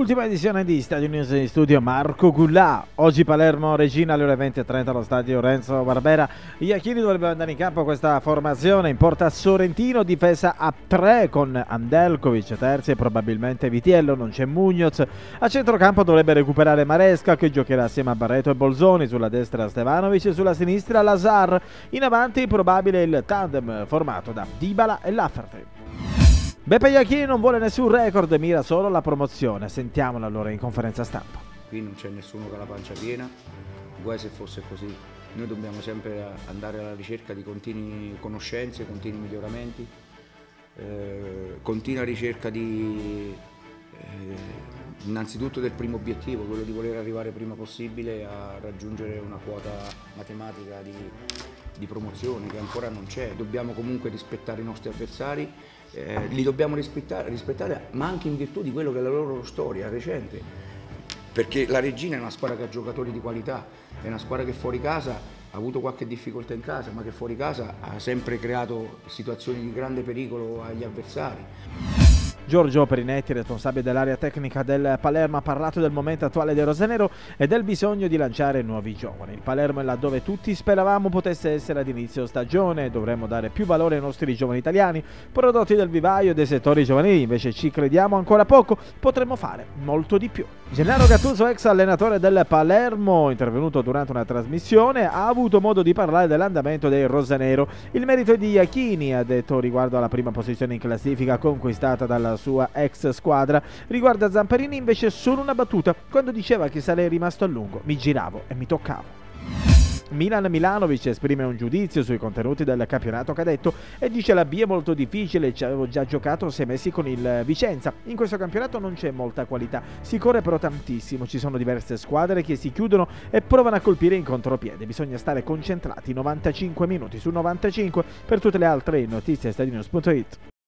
Ultima edizione di Stadio News in studio Marco Gullà. Oggi Palermo Regina alle ore 20.30 allo stadio Renzo Barbera. Iachini dovrebbe andare in campo questa formazione. In porta Sorrentino, difesa a 3 con Andelkovic, terzi e probabilmente Vitiello. Non c'è Mugnoz. A centrocampo dovrebbe recuperare Maresca che giocherà assieme a Barreto e Bolzoni. Sulla destra Stevanovic e sulla sinistra Lazar. In avanti probabile il tandem formato da Dybala e Lafferty. Beppe Iachini non vuole nessun record, mira solo la promozione. Sentiamolo allora in conferenza stampa. Qui non c'è nessuno ha la pancia piena, guai se fosse così. Noi dobbiamo sempre andare alla ricerca di continue conoscenze, continui miglioramenti, eh, continua ricerca di, eh, innanzitutto del primo obiettivo, quello di voler arrivare prima possibile a raggiungere una quota matematica di, di promozione che ancora non c'è. Dobbiamo comunque rispettare i nostri avversari eh, li dobbiamo rispettare, rispettare, ma anche in virtù di quello che è la loro storia recente. Perché la Regina è una squadra che ha giocatori di qualità, è una squadra che fuori casa ha avuto qualche difficoltà in casa, ma che fuori casa ha sempre creato situazioni di grande pericolo agli avversari. Giorgio Perinetti, responsabile dell'area tecnica del Palermo, ha parlato del momento attuale del Rosanero e del bisogno di lanciare nuovi giovani. Il Palermo è là dove tutti speravamo potesse essere ad inizio stagione, dovremmo dare più valore ai nostri giovani italiani, prodotti del vivaio e dei settori giovanili, invece ci crediamo ancora poco, potremmo fare molto di più. Gennaro Gattuso, ex allenatore del Palermo, intervenuto durante una trasmissione, ha avuto modo di parlare dell'andamento del Rosanero. Il merito è di Iachini, ha detto riguardo alla prima posizione in classifica conquistata dalla sua ex squadra. Riguardo a Zamperini invece solo una battuta. Quando diceva che sarei rimasto a lungo, mi giravo e mi toccavo. Milan Milanovic esprime un giudizio sui contenuti del campionato cadetto e dice la B è molto difficile, ci avevo già giocato sei mesi con il Vicenza. In questo campionato non c'è molta qualità, si corre però tantissimo, ci sono diverse squadre che si chiudono e provano a colpire in contropiede. Bisogna stare concentrati 95 minuti su 95 per tutte le altre notizie stadinews.it.